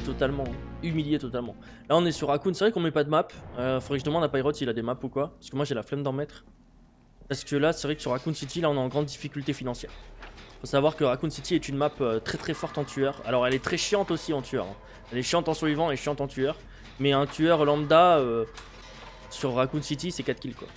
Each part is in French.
totalement. Humilié totalement. Là, on est sur Raccoon. C'est vrai qu'on met pas de map. Euh, faudrait que je demande à Pyrote s'il a des maps ou quoi. Parce que moi, j'ai la flemme d'en mettre. Parce que là, c'est vrai que sur Raccoon City, là, on est en grande difficulté financière. Faut savoir que Raccoon City est une map euh, très très forte en tueur. Alors, elle est très chiante aussi en tueur. hein. Elle est chiante en survivant et chiante en tueur. Mais un tueur lambda euh, sur Raccoon City, c'est 4 kills quoi.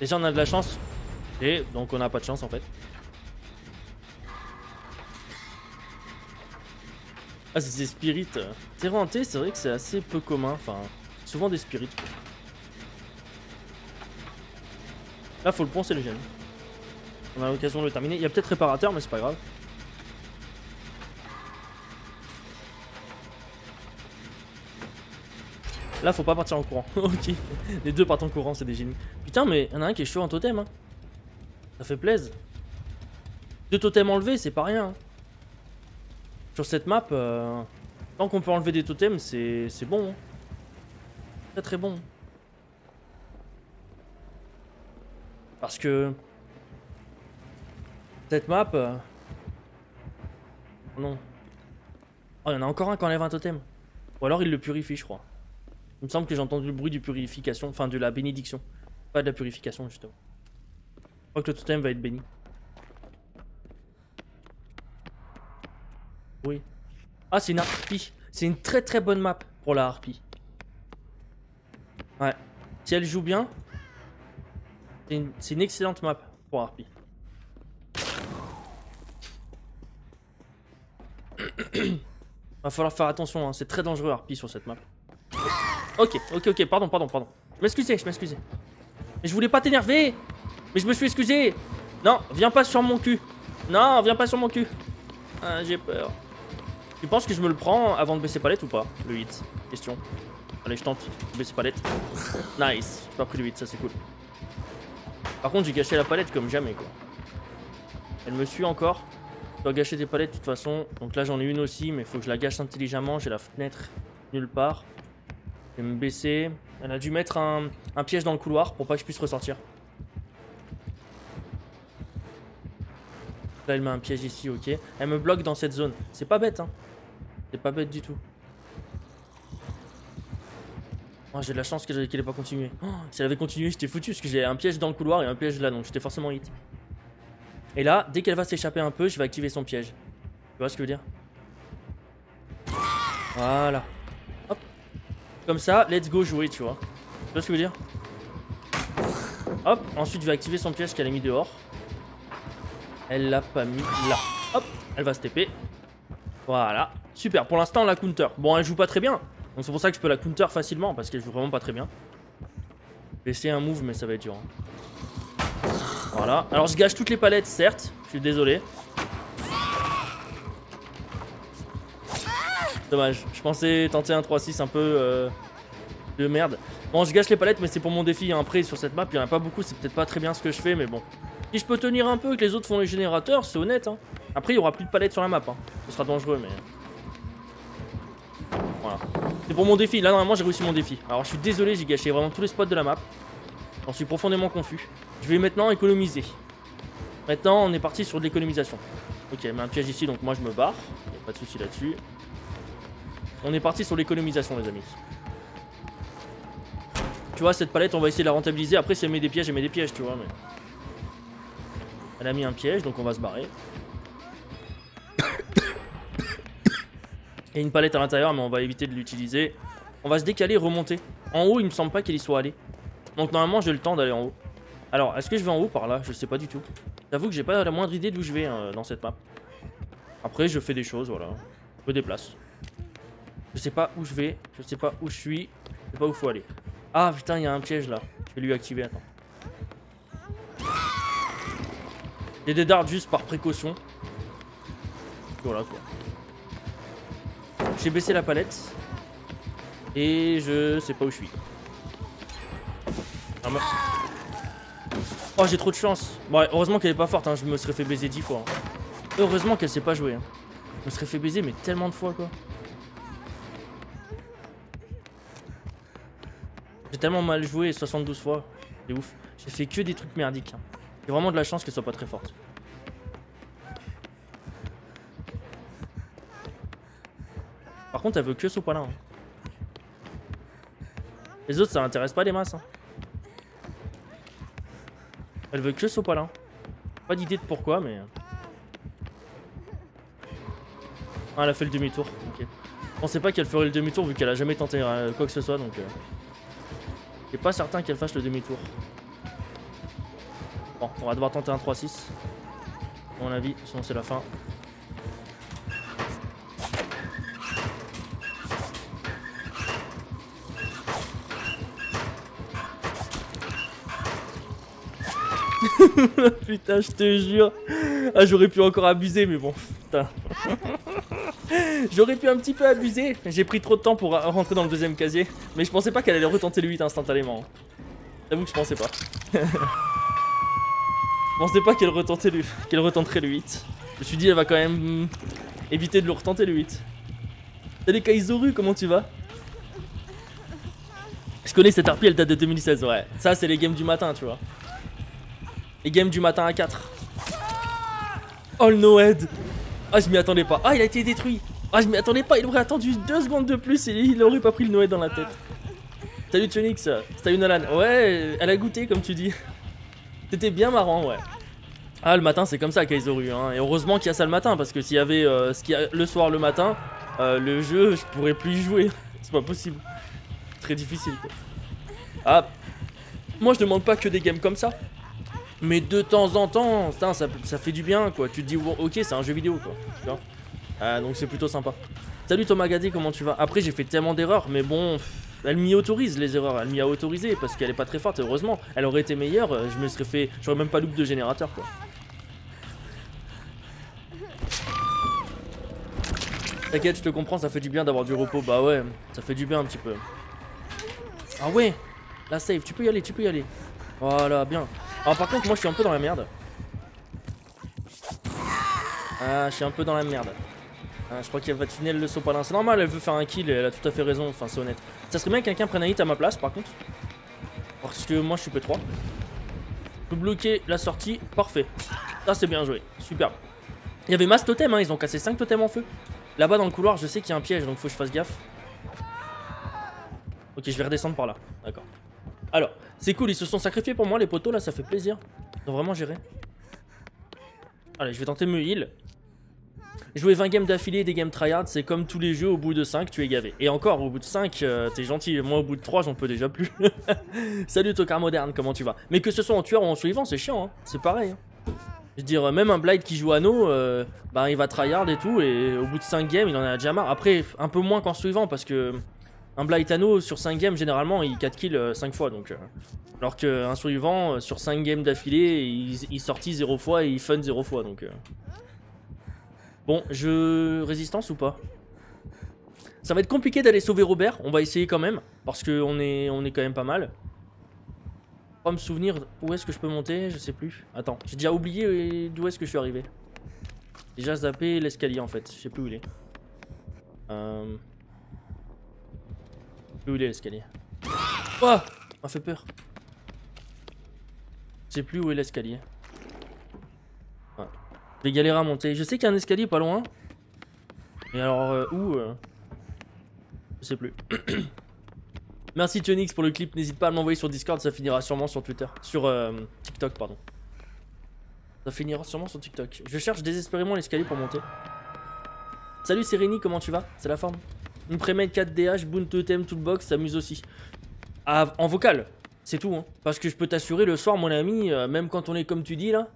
Déjà, on a de la chance. Et donc, on n'a pas de chance en fait. Ah, c'est des spirits. Terrain hanté, c'est vrai que c'est assez peu commun. Enfin, souvent des spirits. quoi. Là, faut le poncer, les jeunes. On a l'occasion de le terminer. Il y a peut-être réparateur, mais c'est pas grave. Là, faut pas partir en courant. ok. Les deux partent en courant, c'est des génies. Putain, mais il a un qui est chaud en totem. Hein. Ça fait plaisir. Deux totems enlevés, c'est pas rien. Sur cette map, euh, tant qu'on peut enlever des totems, c'est bon. hein. Très très bon. Parce que cette map. euh, Non. Oh, il y en a encore un qui enlève un totem. Ou alors il le purifie, je crois. Il me semble que j'ai entendu le bruit du purification, enfin de la bénédiction. Pas de la purification, justement. Je crois que le totem va être béni. Oui. Ah, c'est une harpie. C'est une très très bonne map pour la harpie. Ouais. Si elle joue bien, c'est une, excellente map pour harpie. Va falloir faire attention, hein. c'est très dangereux harpie sur cette map. Ok, ok, ok, pardon, pardon, pardon. Je m'excusais, je m'excusais. Mais je voulais pas t'énerver Mais je me suis excusé Non, viens pas sur mon cul Non, viens pas sur mon cul Ah, j'ai peur. Tu penses que je me le prends avant de baisser palette ou pas Le 8 Question. Allez, je tente. Baisser palette. Nice. J'ai pas pris le 8, ça c'est cool. Par contre, j'ai gâché la palette comme jamais, quoi. Elle me suit encore. Je dois gâcher des palettes de toute façon. Donc là, j'en ai une aussi, mais faut que je la gâche intelligemment. J'ai la fenêtre nulle part. Je vais me baisser. Elle a dû mettre un piège dans le couloir pour pas que je puisse ressortir. Là, elle met un piège ici, ok. Elle me bloque dans cette zone. C'est pas bête, hein. C'est pas bête du tout. Oh, j'ai de la chance qu'elle qu'elle ait pas continué. Oh, si elle avait continué, j'étais foutu parce que j'ai un piège dans le couloir et un piège là, donc j'étais forcément hit. Et là, dès qu'elle va s'échapper un peu, je vais activer son piège. Tu vois ce que je veux dire? Voilà. Hop. Comme ça, let's go jouer, tu vois. Tu vois ce que je veux dire? Hop, ensuite je vais activer son piège qu'elle a mis dehors. Elle l'a pas mis là. Hop, elle va se TP. Voilà. Super, pour l'instant la counter. Bon, elle joue pas très bien. Donc c'est pour ça que je peux la counter facilement parce qu'elle joue vraiment pas très bien. Je vais essayer un move, mais ça va être dur. hein. Voilà. Alors je gâche toutes les palettes, certes. Je suis désolé. Dommage. Je pensais tenter un 3-6 un peu euh, de merde. Bon, je gâche les palettes, mais c'est pour mon défi. hein. Après, sur cette map, il y en a pas beaucoup. C'est peut-être pas très bien ce que je fais, mais bon. Si je peux tenir un peu, que les autres font les générateurs, c'est honnête. hein. Après, il y aura plus de palettes sur la map. hein. Ce sera dangereux, mais. Voilà. C'est pour mon défi. Là, normalement, j'ai réussi mon défi. Alors, je suis désolé, j'ai gâché vraiment tous les spots de la map. J'en suis profondément confus. Je vais maintenant économiser. Maintenant, on est parti sur de l'économisation. Ok, mais un piège ici, donc moi je me barre. Y a pas de souci là-dessus. On est parti sur l'économisation, les amis. Tu vois, cette palette, on va essayer de la rentabiliser. Après, si elle met des pièges, elle met des pièges, tu vois. Mais... Elle a mis un piège, donc on va se barrer. A une palette à l'intérieur, mais on va éviter de l'utiliser. On va se décaler et remonter. En haut, il me semble pas qu'elle y soit allée. Donc normalement, j'ai le temps d'aller en haut. Alors, est-ce que je vais en haut par là? Je sais pas du tout. J'avoue que j'ai pas la moindre idée d'où je vais euh, dans cette map. Après, je fais des choses, voilà. Je me déplace. Je sais pas où je vais, je sais pas où je suis, je sais pas où faut aller. Ah putain, il y a un piège là. Je vais lui activer, attends. Des dards juste par précaution. Voilà quoi. J'ai baissé la palette. Et je sais pas où je suis. Ah. Oh, j'ai trop de chance. Bon, heureusement qu'elle est pas forte, hein. je me serais fait baiser 10 fois. hein. Heureusement qu'elle sait pas jouer. hein. Je me serais fait baiser, mais tellement de fois quoi. J'ai tellement mal joué 72 fois. C'est ouf. J'ai fait que des trucs merdiques. J'ai vraiment de la chance qu'elle soit pas très forte. Par contre, elle veut que Sopalin. hein. Les autres, ça l'intéresse pas les masses. hein. Elle veut que Sopalin. Pas d'idée de pourquoi, mais... euh. Ah, elle a fait le demi-tour. Ok. Je pensais pas qu'elle ferait le demi-tour vu qu'elle a jamais tenté euh, quoi que ce soit, donc... Euh... Je pas certain qu'elle fasse le demi-tour. On va devoir tenter un 3-6. À mon avis, sinon c'est la fin. Putain, je te jure. Ah, j'aurais pu encore abuser, mais bon, putain. j'aurais pu un petit peu abuser. J'ai pris trop de temps pour rentrer dans le deuxième casier. Mais je pensais pas qu'elle allait retenter le 8 instantanément. J'avoue que je pensais pas. je pensais pas qu'elle retentait le... retenterait le 8. Je me suis dit, elle va quand même éviter de le retenter le 8. Salut Kaizoru, comment tu vas? Je connais cette harpie, elle date de 2016, ouais. Ça, c'est les games du matin, tu vois. Les games du matin à 4. Oh le Noed Ah je m'y attendais pas. Ah il a été détruit. Ah je m'y attendais pas. Il aurait attendu 2 secondes de plus et il aurait pas pris le Noed dans la tête. Salut Tunix. Salut Nolan. Ouais, elle a goûté comme tu dis. C'était bien marrant ouais. Ah le matin c'est comme ça Kaizoru hein. Et heureusement qu'il y a ça le matin parce que s'il y avait euh, le soir le matin, euh, le jeu je pourrais plus y jouer. c'est pas possible. Très difficile. Ah. Moi je demande pas que des games comme ça. Mais de temps en temps, ça, fait du bien quoi. Tu te dis, ok, c'est un jeu vidéo quoi. Tu Ah, donc c'est plutôt sympa. Salut Thomas Gadi, comment tu vas? Après, j'ai fait tellement d'erreurs, mais bon, elle m'y autorise les erreurs. Elle m'y a autorisé parce qu'elle est pas très forte, heureusement. Elle aurait été meilleure, euh, je me serais fait. J'aurais même pas loop de générateur quoi. T'inquiète, je te comprends, ça fait du bien d'avoir du repos. Bah ouais, ça fait du bien un petit peu. Ah ouais La save, tu peux y aller, tu peux y aller. Voilà, bien. Alors par contre, moi je suis un peu dans la merde. Ah, je suis un peu dans la merde. Ah, je crois qu'elle va finir le sopalin. C'est normal, elle veut faire un kill elle a tout à fait raison, enfin c'est honnête. Ça serait bien que quelqu'un prenne un hit à ma place par contre. Parce que moi je suis P3. Je peux bloquer la sortie, parfait. Ça c'est bien joué, super. Il y avait masse totem, hein, ils ont cassé 5 totems en feu. Là-bas dans le couloir, je sais qu'il y a un piège, donc faut que je fasse gaffe. Ok, je vais redescendre par là, d'accord. Alors, c'est cool, ils se sont sacrifiés pour moi les poteaux là, ça fait plaisir. Ils ont vraiment géré. Allez, je vais tenter me heal. Jouer 20 games d'affilée, des games tryhard, c'est comme tous les jeux, au bout de 5, tu es gavé. Et encore, au bout de 5, euh, t'es gentil. Moi, au bout de 3, j'en peux déjà plus. Salut Tokar Moderne, comment tu vas? Mais que ce soit en tueur ou en suivant, c'est chiant, hein. c'est pareil. hein. Je veux dire, même un Blight qui joue Anno, euh, bah, il va tryhard et tout, et au bout de 5 games, il en a déjà marre. Après, un peu moins qu'en suivant, parce que un Blight Anno sur 5 games, généralement, il 4 kills 5 fois. Donc, euh, alors qu'un survivant, euh, sur 5 games d'affilée, il, il sortit 0 fois et il fun 0 fois. Donc, euh. Bon, je. Résistance ou pas? Ça va être compliqué d'aller sauver Robert. On va essayer quand même. Parce qu'on est, on est quand même pas mal. Pas me souvenir où est-ce que je peux monter, je sais plus. Attends, j'ai déjà oublié euh, d'où est-ce que je suis arrivé. Déjà zappé l'escalier en fait, je sais plus où il est. Euh... je sais plus où il est l'escalier. Oh m'a fait peur. Je sais plus où est l'escalier. Je vais galérer à monter. Je sais qu'il y a un escalier pas loin. Mais alors euh, où euh, Je sais plus. Merci Tionix pour le clip. N'hésite pas à m'envoyer sur Discord, ça finira sûrement sur Twitter. Sur euh, TikTok, pardon. Ça finira sûrement sur TikTok. Je cherche désespérément l'escalier pour monter. Salut Sérénie, comment tu vas? C'est la forme Une prémède 4DH, Boon Totem, Toolbox, s'amuse aussi. Ah, en vocal, c'est tout. Hein. Parce que je peux t'assurer, le soir, mon ami, même quand on est comme tu dis là,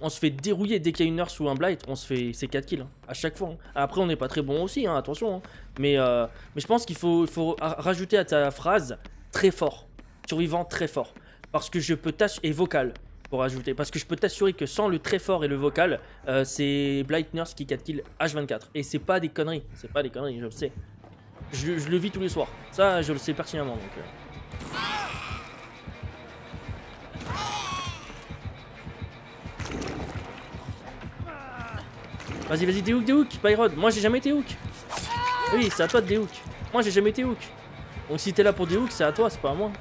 on se fait dérouiller dès qu'il y a une nurse ou un blight, on se fait ces 4 kills hein, à chaque fois. hein. Après, on n'est pas très bon aussi, hein, attention. Mais, euh, mais je pense qu'il faut, faut rajouter à ta phrase très fort, survivant très fort. Parce que je peux t'assurer, et vocal pour ajouter, parce que je peux t'assurer que sans le très fort et le vocal, euh, c'est Blight Nurse qui 4 kills H24. Et c'est pas des conneries, c'est pas des conneries, je le sais. Je, le vis tous les soirs, ça je le sais pertinemment. Vas-y, vas-y, déhook, déhook, Pyrod. Moi, j'ai jamais été hook. Oui, c'est à toi de déhook. Moi, j'ai jamais été hook. Donc, si t'es là pour déhook, c'est à toi, c'est pas à moi.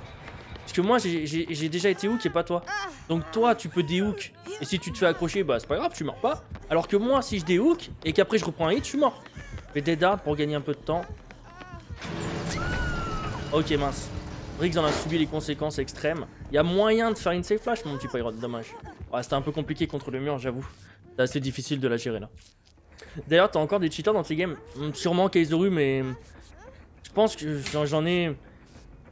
Parce que moi, j'ai- déjà été hook et pas toi. Donc toi, tu peux déhook, et si tu te fais accrocher, bah c'est pas grave, tu meurs pas. Alors que moi, si je déhook, et qu'après je reprends un hit, je suis mort. Je vais dead hard pour gagner un peu de temps. Ok, mince. Riggs en a subi les conséquences extrêmes. Il y a moyen de faire une safe flash, mon petit Pyrote, dommage. Ouais, c'était un peu compliqué contre le mur, j'avoue. C'est assez difficile de la gérer là. D'ailleurs, t'as encore des cheaters dans tes games hmm, Sûrement Kaizoru, mais... Je pense que j'en ai...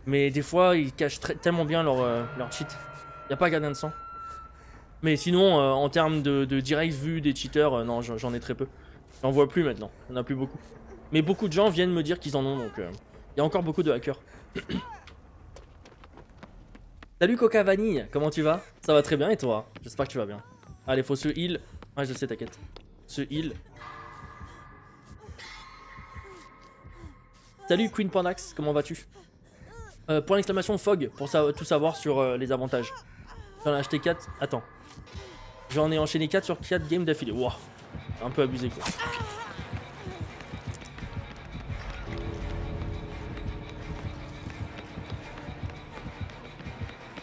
Mais des fois, ils cachent tellement bien leur, euh, leur cheat. Y a pas gardien de sang. Mais sinon, euh, en termes de, direct vue des cheaters, euh, non, j'en ai très peu. J'en vois plus maintenant, en a plus beaucoup. Mais beaucoup de gens viennent me dire qu'ils en ont, donc il y a encore beaucoup de hackers. Salut Coca Vanille, comment tu vas? Ça va très bien et toi? J'espère que tu vas bien. Allez, faut se heal. Ah, je sais, t'inquiète. Se heal. Salut Queen Pandax, comment vas-tu euh, Point d'exclamation Fog pour tout savoir sur euh, les avantages. J'en ai acheté 4. Attends. J'en ai enchaîné 4 sur 4 games d'affilée. Wow. Un peu abusé quoi.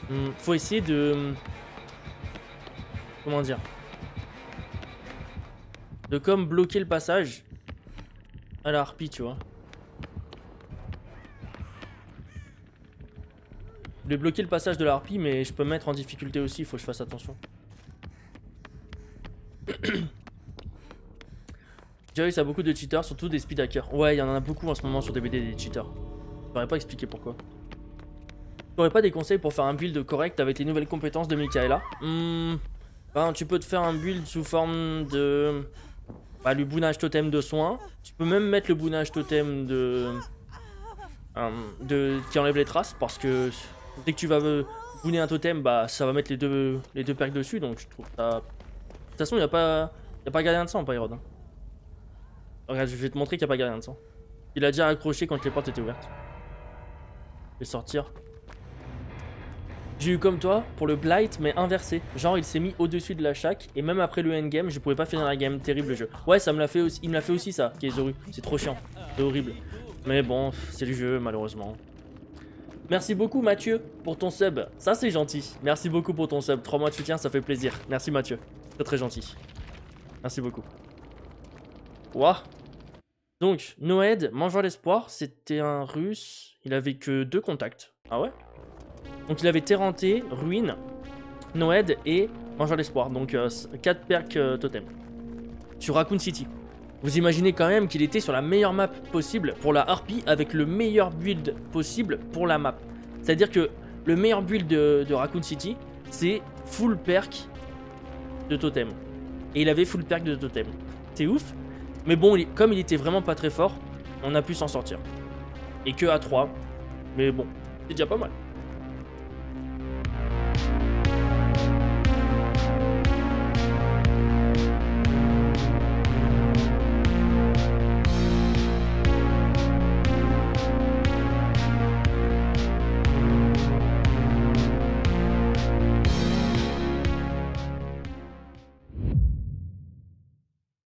Hmm, faut essayer de... Comment dire De comme bloquer le passage à la harpie, tu vois. Je vais bloquer le passage de la harpie, mais je peux me mettre en difficulté aussi, il faut que je fasse attention. Ça a beaucoup de cheaters, surtout des speed hackers. Ouais, il y en a beaucoup en ce moment sur DBD des cheaters. Je n'aurais pas expliqué pourquoi. Tu n'aurais pas des conseils pour faire un build correct avec les nouvelles compétences de Mikaela hmm, ben, Tu peux te faire un build sous forme de... Bah, le bounage totem de soins. Tu peux même mettre le bounage totem de... Euh, de... qui enlève les traces parce que Dès que tu vas bouner un totem, bah ça va mettre les deux, les deux dessus, donc je trouve ça... De toute façon, il a pas, y a pas gardien de sang, Pyrod. Hein. Regarde, je vais te montrer qu'il n'y a pas gardien de sang. Il a déjà accroché quand les portes étaient ouvertes. Je vais sortir. J'ai eu comme toi pour le Blight, mais inversé. Genre, il s'est mis au-dessus de la chaque, et même après le endgame, je pouvais pas finir la game. Terrible jeu. Ouais, ça me l'a fait aussi. Il me l'a fait aussi, ça, Keizoru. C'est trop chiant. C'est horrible. Mais bon, c'est le jeu, malheureusement. Merci beaucoup Mathieu pour ton sub. Ça c'est gentil. Merci beaucoup pour ton sub. 3 mois de soutien, ça fait plaisir. Merci Mathieu. C'est très gentil. Merci beaucoup. Ouah. Donc, Noed, mangeur d'espoir, c'était un russe. Il avait que deux contacts. Ah ouais? Donc il avait Terranté, Ruine, Noed et mangeur d'espoir. Donc 4 euh, perks euh, totem. Sur Raccoon City. Vous imaginez quand même qu'il était sur la meilleure map possible pour la harpie avec le meilleur build possible pour la map. C'est-à-dire que le meilleur build de, Raccoon City, c'est full perk de totem. Et il avait full perk de totem. C'est ouf. Mais bon, comme il était vraiment pas très fort, on a pu s'en sortir. Et que à 3. Mais bon, c'est déjà pas mal.